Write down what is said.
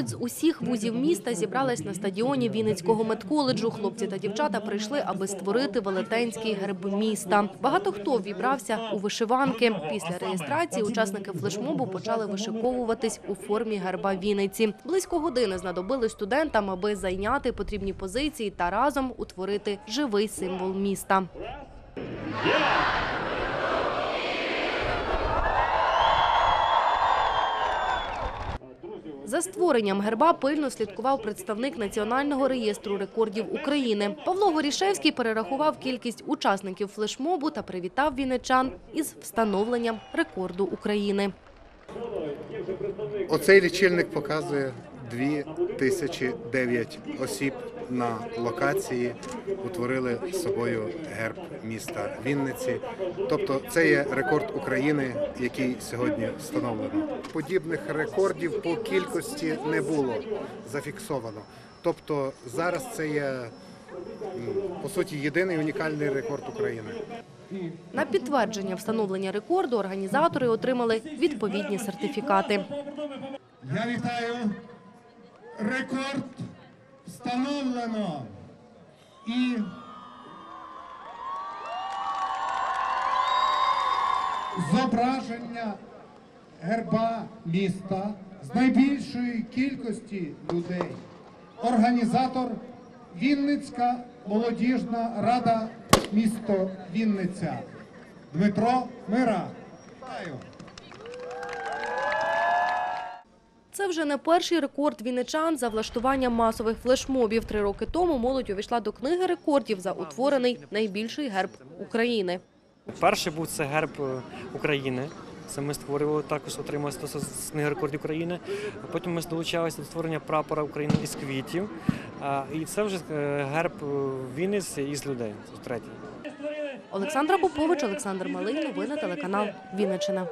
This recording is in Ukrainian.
Молодь з усіх вузів міста зібралась на стадіоні Вінницького медколеджу. Хлопці та дівчата прийшли, аби створити велетенський герб міста. Багато хто вібрався у вишиванки. Після реєстрації учасники флешмобу почали вишиковуватись у формі герба Вінниці. Близько години знадобили студентам, аби зайняти потрібні позиції та разом утворити живий символ міста. За створенням герба пильно слідкував представник Національного реєстру рекордів України. Павло Горішевський перерахував кількість учасників флешмобу та привітав вінничан із встановленням рекорду України. Оцей лічильник показує 2009 осіб на локації утворили з собою герб міста Вінниці. Тобто це є рекорд України, який сьогодні встановлено. Подібних рекордів по кількості не було зафіксовано. Тобто зараз це є по суті єдиний унікальний рекорд України. На підтвердження встановлення рекорду організатори отримали відповідні сертифікати. Я вітаю. Рекорд встановлено. І зображення герба міста з найбільшої кількості людей. Організатор Вінницька молодіжна рада місто Вінниця. Дмитро Мира. Вітаю. Це вже не перший рекорд вінничан за влаштування масових флешмобів. Три роки тому молодь увійшла до книги рекордів за утворений найбільший герб України. Перший був це герб е, України. Це ми створювали також отримали стосу з книги рекордів України. Потім ми долучалися до створення прапора України із квітів. І це вже е, герб е, Вінниці із людей. Третій. Олександра Попович, Олександр Малий. Новини телеканал Вінниччина.